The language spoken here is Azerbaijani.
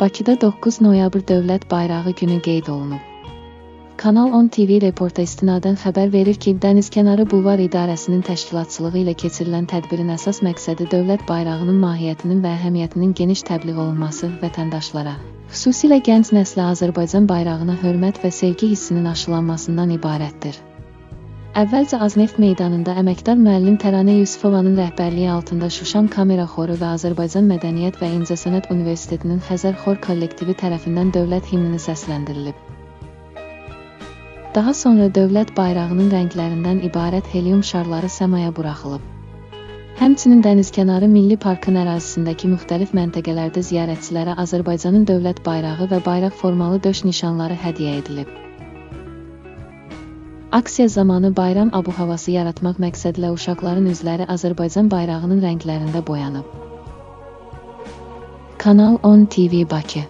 Bakıda 9 noyabr Dövlət Bayrağı günü qeyd olunub. Kanal 10 TV reporta istinadən xəbər verir ki, Dənizkənarı Bulvar İdarəsinin təşkilatçılığı ilə keçirilən tədbirin əsas məqsədi dövlət bayrağının mahiyyətinin və əhəmiyyətinin geniş təbliğ olunması, vətəndaşlara, xüsusilə gənc nəslə Azərbaycan bayrağına hörmət və sevgi hissinin aşılanmasından ibarətdir. Əvvəlcə Azneft meydanında əməkdar müəllim Təranə Yusufovanın rəhbərliyi altında Şuşam Kamera Xoru və Azərbaycan Mədəniyyət və İncəsənət Universitetinin Xəzər Xor kollektivi tərəfindən dövlət himni səsləndirilib. Daha sonra dövlət bayrağının rənglərindən ibarət helium şarları səmaya buraxılıb. Həmçinin Dənizkənarı Milli Parkın ərazisindəki müxtəlif məntəqələrdə ziyarətçilərə Azərbaycanın dövlət bayrağı və bayraq formalı döş nişanları hədiyyə edilib. Aksiya zamanı bayram abu-havası yaratmaq məqsədlə uşaqların üzləri Azərbaycan bayrağının rənglərində boyanıb. Kanal 10 TV Bakı